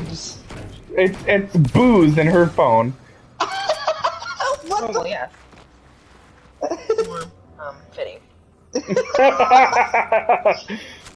boobs. It's it's booze in her phone. what Oh, the? yeah. More, um, fitting.